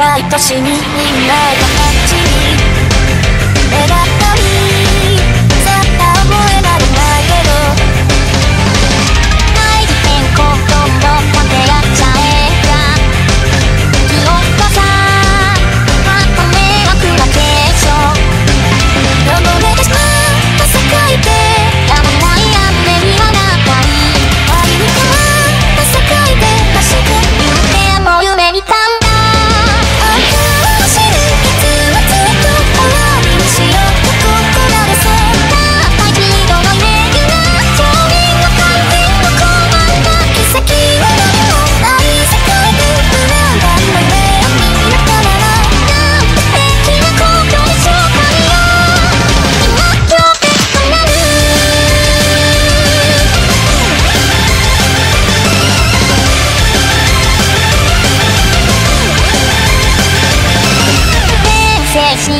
愛しみみんながあちに。目